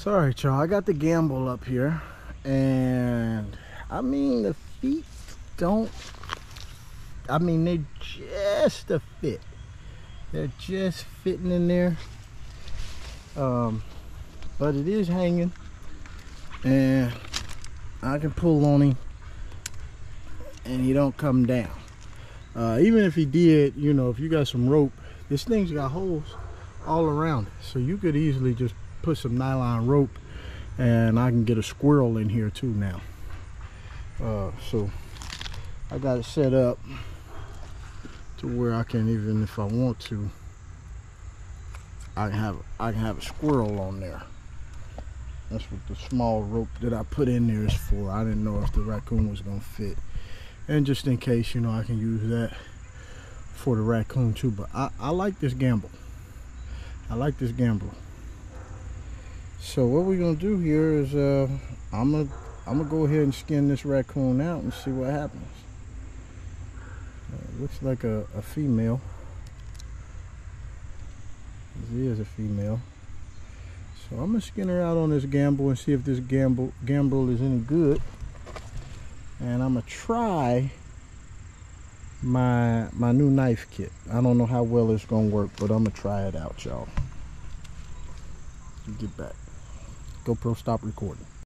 Sorry, y'all. I got the gambrel up here, and I mean the feet don't. I mean they just a fit. They're just fitting in there. Um, but it is hanging, and I can pull on him, and he don't come down. Uh, even if he did, you know, if you got some rope, this thing's got holes all around it, so you could easily just put some nylon rope and I can get a squirrel in here too now. Uh, so I got it set up to where I can even if I want to I can have I can have a squirrel on there. That's what the small rope that I put in there is for. I didn't know if the raccoon was gonna fit. And just in case you know I can use that for the raccoon too but I, I like this gambrel. I like this gambrel so what we're gonna do here is uh, I'm gonna I'm gonna go ahead and skin this raccoon out and see what happens. Uh, looks like a, a female. This is a female. So I'm gonna skin her out on this gambrel and see if this gambrel gambrel is any good. And I'm gonna try my my new knife kit. I don't know how well it's gonna work, but I'm gonna try it out, y'all. Get back. GoPro stop recording.